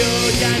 interior ya